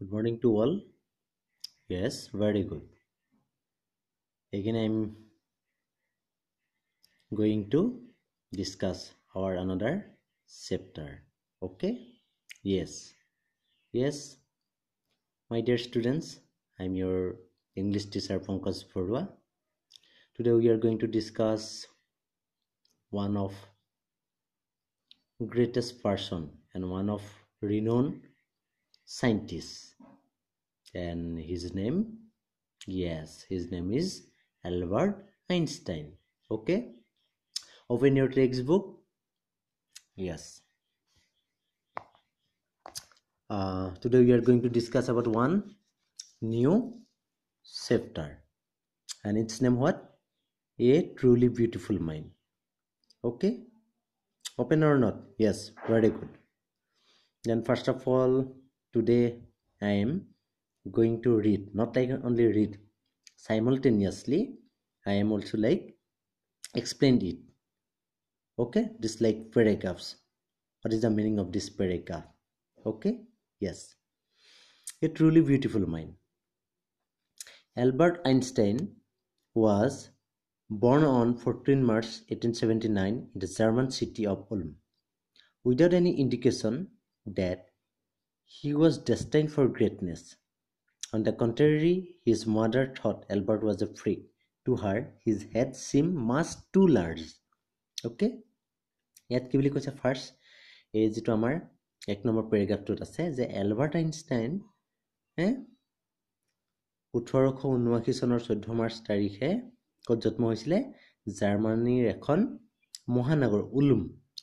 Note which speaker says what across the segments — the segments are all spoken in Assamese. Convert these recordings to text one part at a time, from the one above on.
Speaker 1: Good morning to all. Yes, very good. Again, I'm going to discuss our another chapter. Okay? Yes. Yes, my dear students, I'm your English teacher Pankaj Barua. Today we are going to discuss one of greatest person and one of renowned scientist and his name? Yes his name is albert einstein. Okay? Open your textbook? Yes. Uh, today we are going to discuss about one new chapter. And its name what? A truly beautiful mind. Okay? Open or not? Yes very good. Then first of all today i am going to read. Not like only read simultaneously i am also like explain it. Okay? Just like paragraphs. What is the meaning of this paragraph? Okay? Yes. A truly beautiful mind. Albert einstein was born on 14 march 1879 in the german city of ulm. Without any indication that he was destined for greatness. On the contrary, his mother thought Albert was a freak. To her, his head seemed much too large. Okay? ইয়াত কি বুলি কৈছে ফাৰ্ষ্ট এই যিটো আমাৰ এক নম্বৰ পেৰেগ্ৰাফটোত আছে যে এলবাৰ্ট আইনষ্টাইন হে ওঠৰশ ঊনাশী চনৰ চৈধ্য মাৰ্চ তাৰিখে ক'ত জন্ম হৈছিলে জাৰ্মানীৰ এখন মহানগৰ উলুম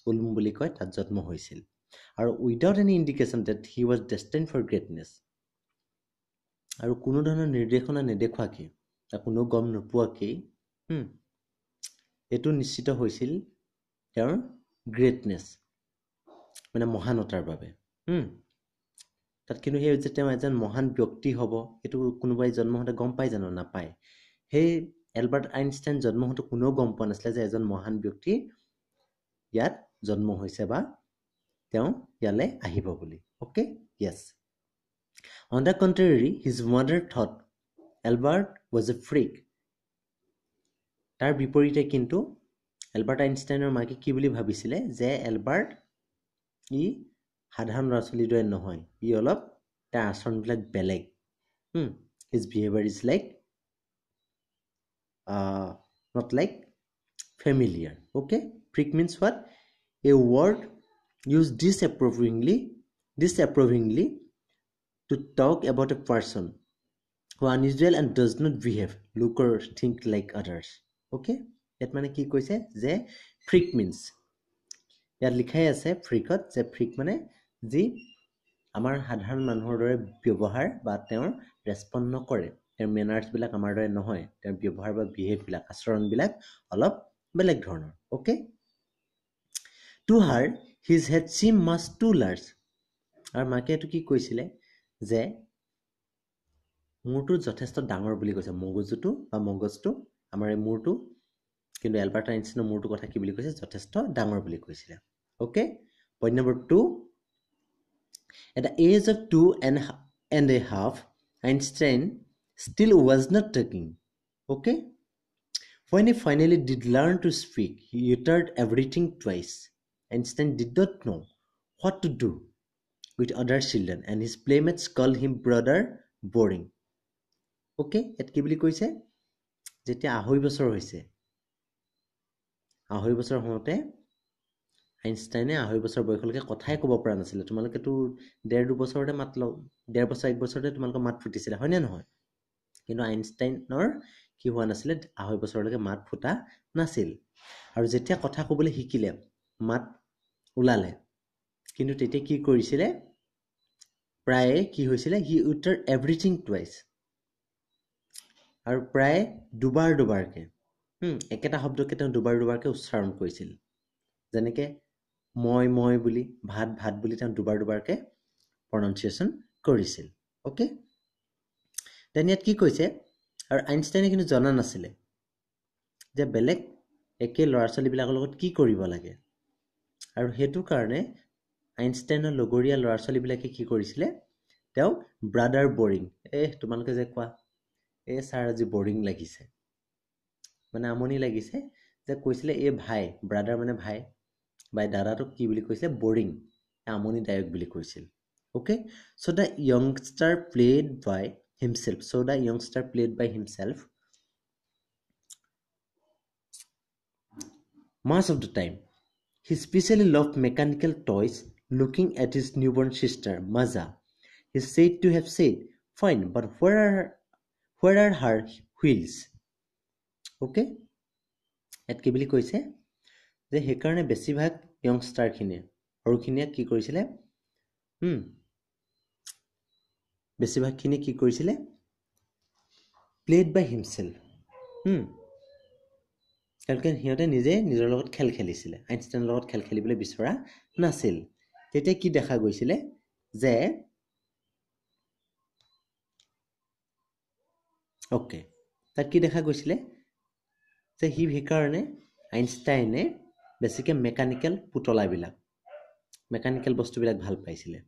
Speaker 1: উলুম বুলি কয় তাত জন্ম হৈছিল আৰু without any indication that he was destined for greatness আৰু কোনো ধৰণৰ নিৰ্দেশনা নেদেখুৱাকৈ বা কোনো গম নোপোৱাকেই এইটো নিশ্চিত হৈছিল তেওঁৰ গ্ৰেটনেছ মানে মহানতাৰ বাবে তাত কিন্তু সেই যে তেওঁ এজন মহান ব্যক্তি হ'ব এইটো কোনোবাই জন্ম হওঁতে গম পাই জানো নাপায়। সেই এলবাৰ্ট আইনষ্টাইন জন্ম হওঁতে কোনেও গম পোৱা নাছিলে যে এজন মহান ব্যক্তি ইয়াত জন্ম হৈছে বা তেওঁ ইয়ালৈ আহিব বুলি। Okay yes on the contrary his mother thought Albert was a freak তাৰ বিপৰীতে কিন্তু এলবাৰ্ট আইনষ্টাইনৰ মাকে কি বুলি ভাবিছিলে যে এলবাৰ্ট ই সাধাৰণ ল'ৰা ছোৱালীৰ দৰে নহয় ই অলপ তাৰ আচৰণবিলাক বেলেগ। His behaviour is like not like familiar okay freak means what a word use disapprovingly disapprovingly to talk about a person who unusual and does not behave look or think like others. Okay? ইয়াত মানে কি কৈছে? যে ফ্ৰিক মিনছ ইয়াত লিখাই আছে ফ্ৰিকত যে ফ্ৰিক মানে যি আমাৰ সাধাৰণ মানুহৰ দৰে ব্যৱহাৰ বা তেওঁৰ ৰেচপণ্ড নকৰে। তেওঁৰ মেনাৰ্ছবিলাক আমাৰ দৰে নহয় তেওঁৰ ব্যৱহাৰ বা বিহেভবিলাক আচৰণবিলাক অলপ বেলেগ ধৰণৰ। Okay to her his head seem much too large আৰু মাকে এইটো কি কৈছিলে? যে মূৰটো যথেষ্ট ডাঙৰ বুলি কৈছে। মগজুটো বা মগজটো আমাৰ এই মূৰটো কিন্তু এলবাৰ্ট আইনষ্টাইনৰ মূৰটোৰ কথা কি বুলি কৈছে? যথেষ্ট ডাঙৰ বুলি কৈছিলে। Okay point number two at the age of two and and a half Einstein still was not talking okay he finally did learn to speak, he uttered everything twice. Einstein did not know what to do with other children and his playmates called him brother boring. Okay ইয়াত কি বুলি কৈছে? যেতিয়া আঢ়ৈ বছৰ হৈছে আঢ়ৈ বছৰ হওঁতে আইনষ্টাইনে আঢ়ৈ বছৰ বয়সলৈকে কথাই ক'ব পৰা নাছিলে। তোমালোকেতো ডেৰ দুবছৰতে মাত লওঁ ডেৰ বছৰ এক বছৰতে তোমালোকৰ মাত ফুটিছিলে হয়নে নহয়? কিন্তু আইনষ্টাইনৰ কি হোৱা নাছিলে আঢ়ৈ বছৰলৈকে মাত ফুটা নাছিল। আৰু যেতিয়া কথা ক'বলৈ শিকিলে মাত ওলালে। কিন্তু তেতিয়া কি কৰিছিলে? প্ৰায়ে কি হৈছিলে? হি উটাৰ এভৰিথিং টুৱাইচ আৰু প্ৰায় দুবাৰ দুবাৰকৈ একেটা শব্দকে তেওঁ দুবাৰ দুবাৰকৈ উচ্চাৰণ কৰিছিল। যেনেকৈ মই মই বুলি ভাত ভাত বুলি তেওঁ দুবাৰ দুবাৰকৈ প্ৰনাউঞ্চিয়েশ্যন কৰিছিল। অ'কে তেনে ইয়াত কি কৈছে? আৰু আইনষ্টাইনে কিন্তু জনা নাছিলে যে বেলেগ একে ল'ৰা ছোৱালীবিলাকৰ লগত কি কৰিব লাগে? আৰু সেইটো কাৰণে আইনষ্টাইনৰ লগৰীয়া ল'ৰা ছোৱালীবিলাকে কি কৰিছিলে তেওঁ ব্ৰাদাৰ বৰিং এই তোমালোকে যে কোৱা এই ছাৰ আজি বৰিং লাগিছে। মানে আমনি লাগিছে যে কৈছিলে এই ভাই ব্ৰাদাৰ মানে ভাই বাই দাদাটোক কি বুলি কৈছিলে বৰিং আমনিদায়ক বুলি কৈছিল। Okay so' the youngster played by himself so' the youngster played by himself much of the time he specially loved mechanical toys looking at his newborn sister maza he said to have said fine but where are where are her wheels okay ইয়াত কি বুলি কৈছে যে সেইকাৰণে বেছিভাগ য়ংষ্টাৰখিনিয়ে সৰুখিনিয়ে কি কৰিছিলে বেছিভাগখিনি কি কৰিছিলে প্লেড বাই তেওঁলোকে সিহঁতে নিজে নিজৰ লগত খেল খেলিছিলে। আইনষ্টাইনৰ লগত খেল খেলিবলৈ বিচৰা নাছিল। তেতিয়া কি দেখা গৈছিলে? যে অ'কে তাত কি দেখা গৈছিলে? যে সি সেইকাৰণে আইনষ্টাইনে বেছিকৈ মেকানিকেল পুতলাবিলাক মেকানিকেল বস্তুবিলাক ভাল পাইছিলে।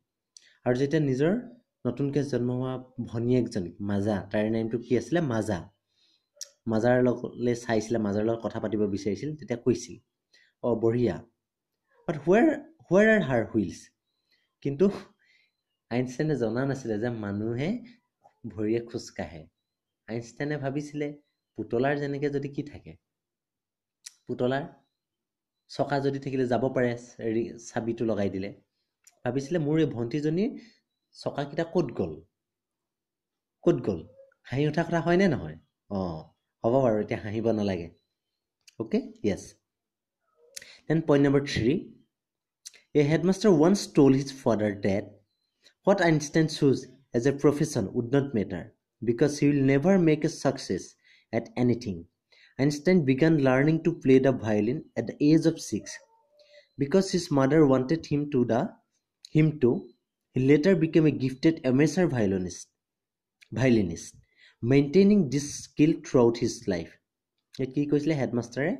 Speaker 1: আৰু যেতিয়া নিজৰ নতুনকৈ জন্ম হোৱা ভনীয়েকজনী মাজা তাইৰ নামটো কি আছিলে? মাজা। মাজাৰ লগলৈ চাইছিলে মাজাৰ লগত কথা পাতিব বিচাৰিছিল তেতিয়া কৈছিল অঁ বঢ়িয়া। But where where are her wheels কিন্তু আইনষ্টাইনে জনা নাছিলে যে মানুহে ভৰিয়ে খোজকাঢ়ে আইনষ্টাইনে ভাবিছিলে পুতলাৰ যেনেকৈ যদি কি থাকে পুতলাৰ চকা যদি থাকিলে যাব পাৰে চাবিটো লগাই দিলে। ভাবিছিলে মোৰ এই ভণ্টিজনীৰ চকাকেইটা ক'ত গ'ল? ক'ত গ'ল? হাঁহি উঠা কথা হয়নে নহয়? অঁ। হ'ব বাৰু এতিয়া হাঁহিব নালাগে okay yes then point number three a headmaster once told his father that what Einstein choose as a profession would not matter because he will never make a success at anything Einstein began learning to play the violin at the age of six because his mother wanted him to the him to he later became a gifted amateur violinist violinist maintaining this skill throughout his life কি কৈছিলে হেডমাষ্টাৰে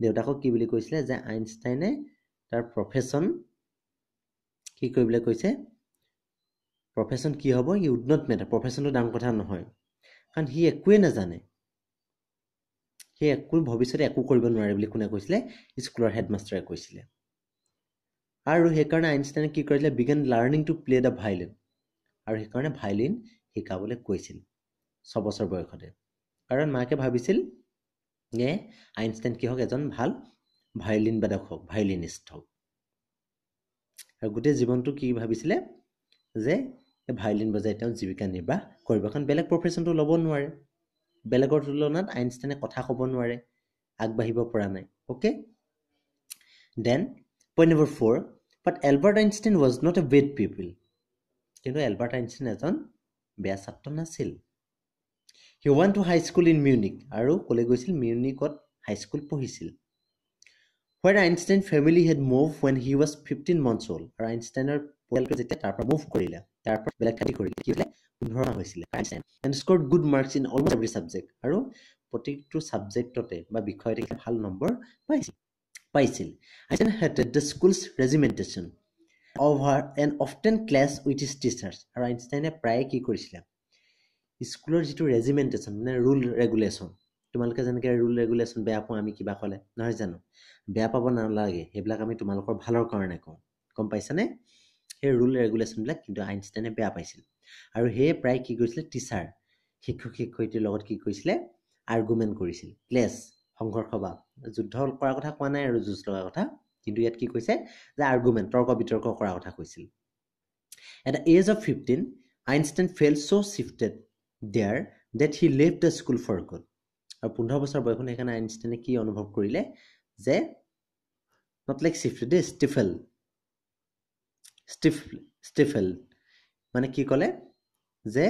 Speaker 1: দেউতাকক কি বুলি কৈছিলে? যে আইনষ্টাইনে তাৰ প্ৰফেশ্যন কি কৰিবলৈ কৈছে? প্ৰফেশ্যন কি হ'ব? ই উড নট মেটাৰ প্ৰফেশ্যনটো ডাঙৰ কথা নহয়। কাৰণ সি একোৱেই নাজানে। সেই একো ভৱিষ্যতে একো কৰিব নোৱাৰে বুলি কোনে কৈছিলে? স্কুলৰ হেডমাষ্টাৰে কৈছিলে। আৰু সেইকাৰণে আইনষ্টাইনে কি কৰিছিলে began learning to play the violin আৰু সেইকাৰণে ভাইলিন শিকাবলৈ কৈছিল। ছবছৰ বয়সতে। কাৰণ মাকে ভাবিছিল যে আইনষ্টাইন কি হওক এজন ভাল ভায়লিন বাদক হওক ভায়লিনিষ্ট হওক। আৰু গোটেই জীৱনটো কি ভাবিছিলে? যে ভায়লিন বজাই তেওঁ জীৱিকা নিৰ্বাহ কৰিব। কাৰণ বেলেগ প্ৰফেশ্যনটো ল'ব নোৱাৰে। বেলেগৰ তুলনাত আইনষ্টাইনে কথা ক'ব নোৱাৰে আগবাঢ়িব পৰা নাই। Okay then point number four but Albert Einstein was not a bad people কিন্তু এলবাৰ্ট আইনষ্টাইন এজন বেয়া ছাত্ৰ নাছিল। He one to high school in Munich আৰু ক'লৈ গৈছিল মিউনিকত হাইস্কুল পঢ়িছিল। Where Einstein family had move when he was fifteen months হ'ল আৰু আইনষ্টাইনৰ পৰিয়ালটো যেতিয়া তাৰ পৰা মুভ কৰিলে তাৰ পৰা বেলেগ খাতি কৰিলে কি হৈছিলে? পোন্ধৰ মাহ হৈছিলে। Einstein and score good marks in almost every subject আৰু প্ৰতিটো ছাবজেক্টতে বা বিষয়তে ভাল নম্বৰ পাইছিল। পাইছিল। Einstein hated the school's regimentation over and often clash with is teachers আৰু আইনষ্টাইনে প্ৰায়ে কি কৰিছিলে? স্কুলৰ যিটো ৰেজিমেণ্টেশ্যন মানে ৰুল ৰেগুলেশ্যন তোমালোকে যেনেকৈ ৰুল ৰেগুলেশ্যন বেয়া পাওঁ আমি কিবা ক'লে নহয় জানো? বেয়া পাব নালাগে সেইবিলাক আমি তোমালোকৰ ভালৰ কাৰণে কওঁ গম পাইছানে? সেই ৰুল ৰেগুলেশ্যনবিলাক কিন্তু আইনষ্টাইনে বেয়া পাইছিল। আৰু সেয়ে প্ৰায় কি কৰিছিলে টিচাৰ শিক্ষক শিক্ষয়িত্ৰীৰ লগত কি কৰিছিলে আৰ্গুমেণ্ট কৰিছিল। ক্লেছ সংঘৰ্ষ বা যুদ্ধ কৰাৰ কথা কোৱা নাই আৰু যুঁজ লগাৰ কথা কিন্তু ইয়াত কি কৈছে যে আৰ্গুমেণ্ট তৰ্ক বিতৰ্ক কৰাৰ কথা কৈছিল। At the age of fifteen Einstein fell so' shifted there that he লেভ দ্য স্কুল ফৰ গুড আৰু পোন্ধৰ বছৰ বয়সত সেইকাৰণে আইনষ্টাইনে কি অনুভৱ কৰিলে? যে নট লাইক চিফটেড দেই ষ্টিফেল ষ্টিফ ষ্টিফেল মানে কি ক'লে? যে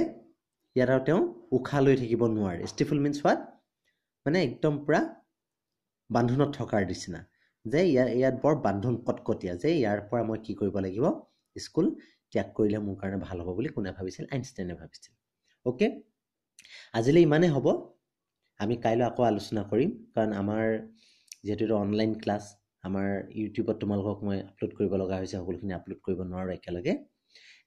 Speaker 1: ইয়াত আৰু তেওঁ উশাহ লৈ থাকিব নোৱাৰে। ষ্টিফেল মিনছ হোৱাট মানে একদম পূৰা বান্ধোনত থকাৰ নিচিনা। যে ইয়াৰ ইয়াত বৰ বান্ধোন কটকটীয়া। যে ইয়াৰ পৰা মই কি কৰিব লাগিব? স্কুল ত্যাগ কৰিলে মোৰ কাৰণে ভাল হ'ব বুলি কোনে ভাবিছিল? আইনষ্টাইনে ভাবিছিল। অ'কে আজিলৈ ইমানেই হ'ব। আমি কাইলৈ আকৌ আলোচনা কৰিম কাৰণ আমাৰ যিহেতু এইটো অনলাইন ক্লাছ আমাৰ ইউটিউবত তোমালোকক মই আপলোড কৰিব লগা হৈছে সকলোখিনি আপলোড কৰিব নোৱাৰোঁ একেলগে।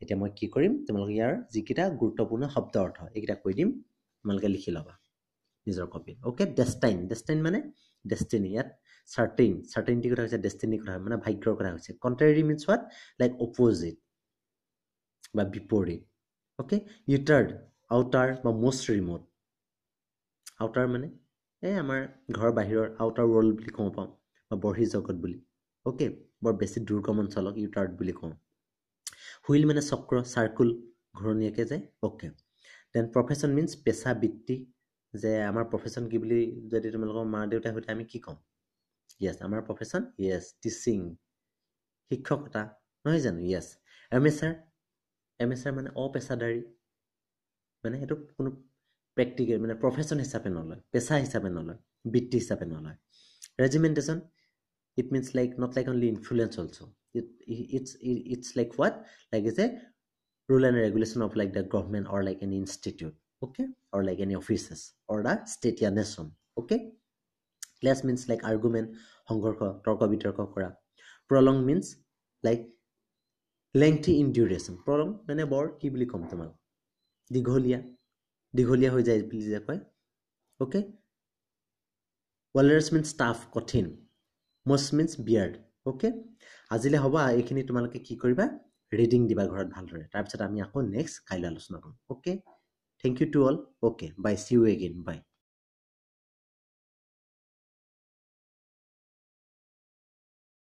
Speaker 1: এতিয়া মই কি কৰিম তোমালোকে ইয়াৰ যিকেইটা গুৰুত্বপূৰ্ণ শব্দ অৰ্থ এইকেইটা কৈ দিম তোমালোকে লিখি ল'বা নিজৰ কপিত অ'কে ডেষ্টাইন ডেষ্টাইন মানে ডেষ্টিনি ইয়াত চাৰ্টেইন চাৰ্টেইনিটিৰ কথা হৈছে ডেষ্টিনিৰ কথা মানে ভাগ্যৰ কথা হৈছে contrary means what like opposite বা বিপৰীত। অ'কে ইউটাৰ্ড আউটাৰ বা মষ্ট ৰিম'ট আউটাৰ মানে এই আমাৰ ঘৰৰ বাহিৰৰ আউটাৰ ৱৰ্ল্ড বুলি ক'ব পাওঁ বা বৰ্হি জগত বুলি। অ'কে বৰ বেছি দুৰ্গম অঞ্চলক ইউটাৰ্ড বুলি কওঁ। হুইল মানে চক্ৰ চাৰ্কুল ঘূৰণীয়াকৈ যায় অ'কে দেন প্ৰফেশ্যন মিনছ পেচা বৃত্তি যে আমাৰ প্ৰফেশ্যন কি বুলি যদি তোমালোকৰ মা দেউতাই সুধে আমি কি ক'ম য়েছ আমাৰ প্ৰফেশ্যন য়েছ টিচিং শিক্ষকতা নহয় জানো? Yes M S R M S R মানে অপেচাদাৰী। মানে সেইটো কোনো প্ৰেক্টিকেল মানে প্ৰফেশ্যন হিচাপে নলয় পেচা হিচাপে নলয় বৃত্তি হিচাপে নলয় regimentation it means like not like only influence also' it it's it's like what like is a rule and regulation of like the government or like any institute okay or like any offices or the state ya nation okay class means like argument সংঘৰ্ষ তৰ্ক বিতৰ্ক কৰা prolong means like lengthy in duration prolong মানে বৰ কি বুলি ক'ম তোমাক দীঘলীয়া দীঘলীয়া হৈ যায় বুলি যে কয়। অ'কে ৱালাৰ্ছ মিনছ টাফ কঠিন। মষ্ট মিনছ বিয়াৰ্ড অ'কে আজিলৈ হ'ব এইখিনি তোমালোকে কি কৰিবা? ৰিডিং দিবা ঘৰত ভালদৰে। তাৰপিছত আমি আকৌ নেক্সট কাইলৈ আলোচনা কৰিম। Okay thank you to all okay bye see you again bye